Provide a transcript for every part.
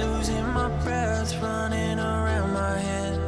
Losing my breath, running around my head.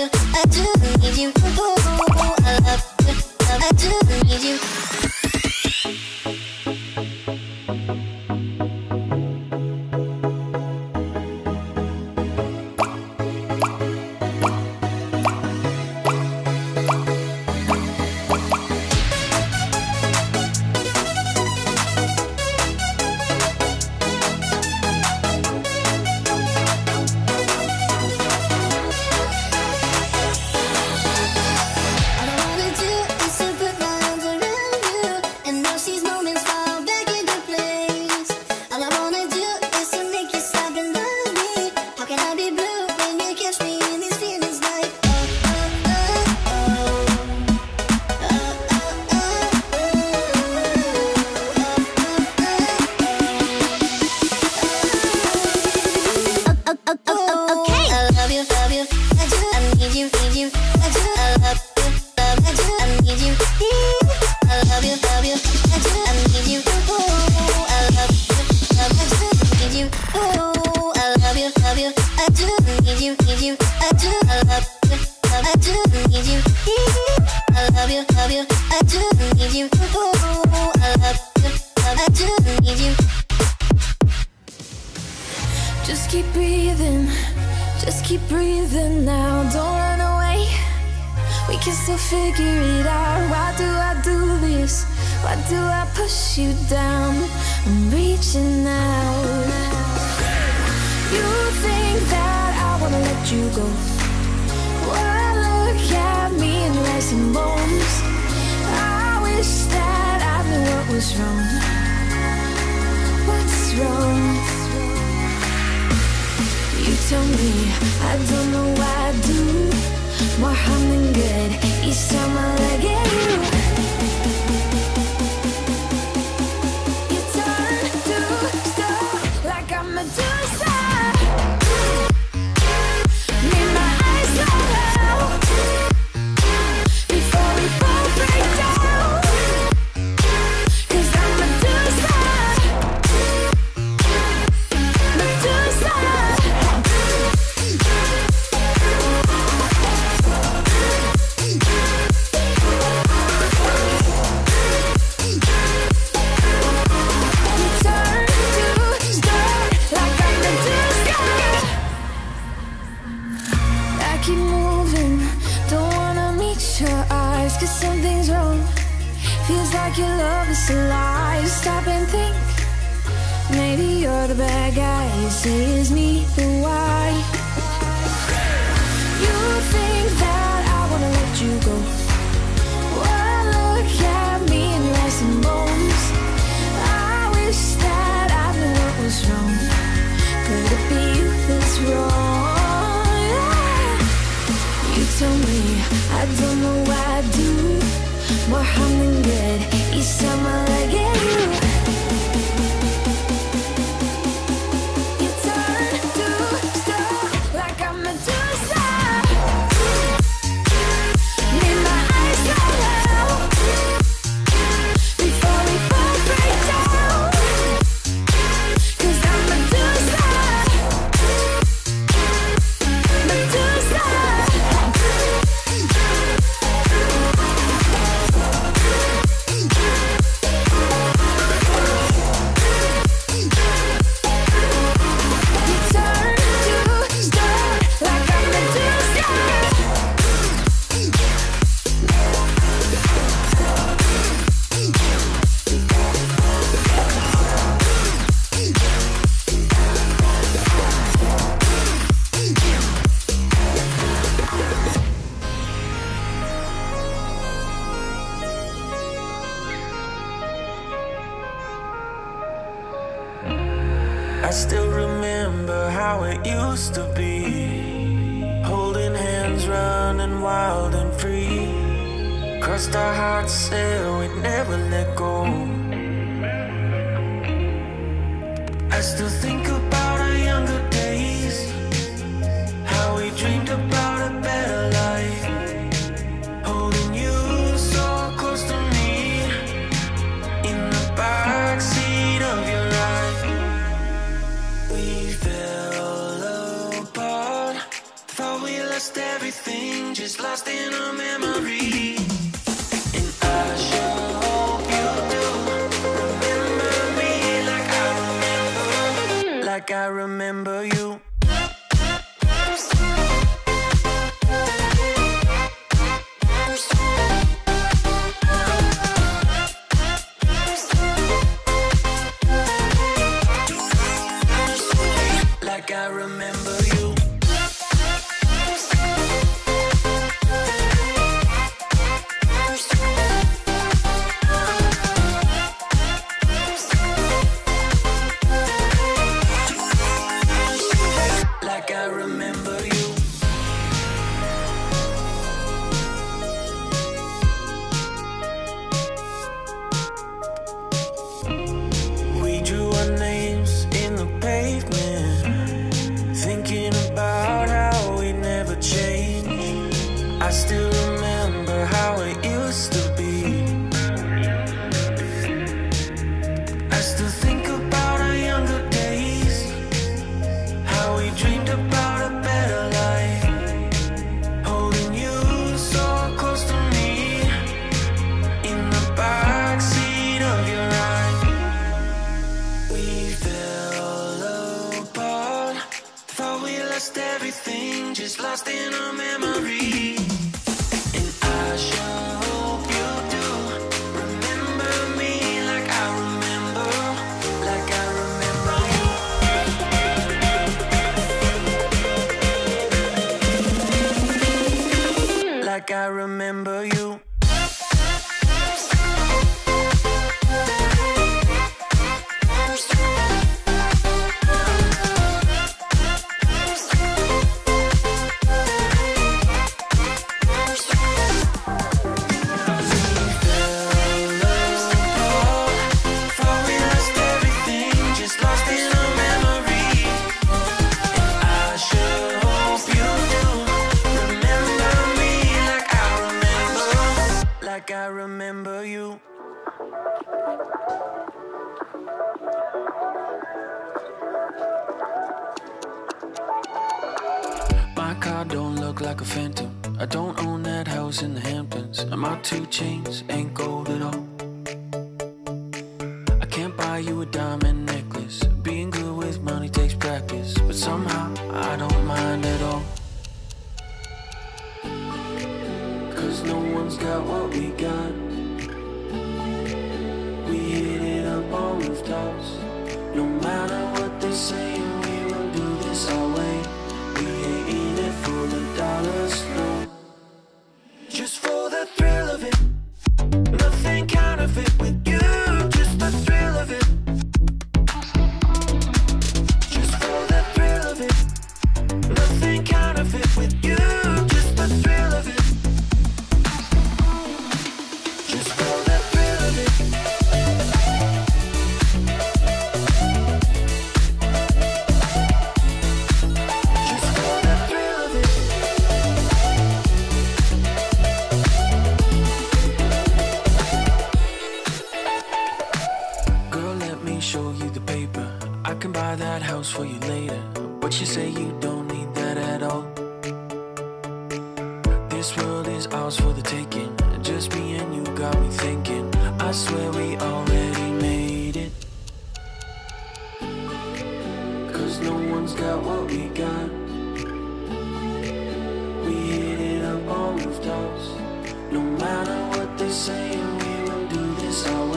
you, I do. breathing, just keep breathing now. Don't run away, we can still figure it out. Why do I do this? Why do I push you down? I'm reaching out. You think that I wanna let you go? Well, look at me in less and bones. I wish that I knew what was wrong. What's wrong? tell me I don't know why I do. More harm than good Each time I let you I don't know why I do more harm than good each time I. lost everything, just lost in a memory. And I hope you do. Remember me like I remember, like I remember you. Like I remember you. like I remember you. My car don't look like a phantom. I don't own that house in the Hamptons. And my two chains ain't gold at all. I can't buy you a diamond necklace. Being good with money takes practice. But somehow I don't mind at all. no one's got what we got. We hit it up on rooftops No matter what they say. one's got what we got. We hit it up on rooftops. No matter what they say, We will do this all